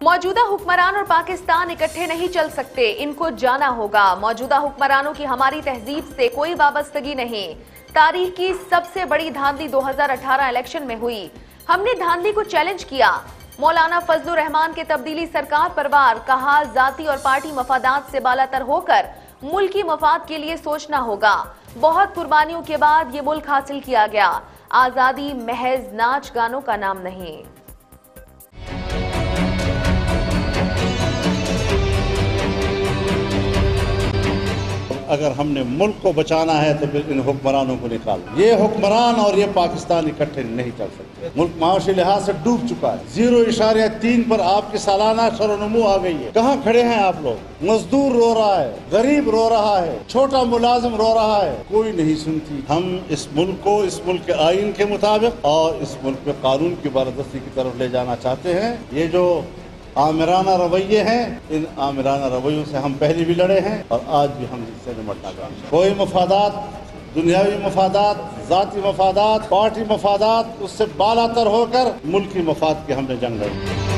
मौजूदा हुक्मरान और पाकिस्तान इकट्ठे नहीं चल सकते, इनको जाना होगा। मौजूदा हुक्मरानों की हमारी तहजीब से कोई वाबस्तगी नहीं। तारीख की सबसे बड़ी धांधली 2018 इलेक्शन में हुई। हमने धांधली को चैलेंज किया। मौलाना फजलुर रहमान के तब्दीली सरकार पर वार, कहा जाति और पार्टी मफादात से बालातर होकर मुल्की मफाद के लिए सोचना होगा। बहुत कुर्बानियों के बाद ये मुल्क हासिल किया गया। आज़ादी महज नाच गानों का नाम नहीं। अगर हमने मुल्क को बचाना है तो फिर इन हुक्मरानों को निकाल। ये हुक्मरान और ये पाकिस्तान इकट्ठे नहीं चल सकते। मुल्क माशी लिहाज से डूब चुका है। ज़ीरो इशारे तीन पर आपकी सालाना शरणमू आ गई है। कहाँ खड़े हैं आप लोग? मजदूर रो रहा है, गरीब रो रहा है, छोटा मुलाजिम रो रहा है। कोई नहीं सुनती। हम इस मुल्क को, इस मुल्क के आइन के मुताबिक और इस मुल्क के कानून की बारदस्ती की तरफ़ ले जाना चाहते हैं। ये जो आमिराना रवैये हैं। इन आमिराना रवैयों से हम पहले भी लड़े हैं और आज भी हम इससे निमटना हैं। कोई मफादात, दुनियावी मफादात, जाति मफादात, पार्टी मफादात, उससे बालातर होकर मुल्की मफाद की हमने जंग लड़ी।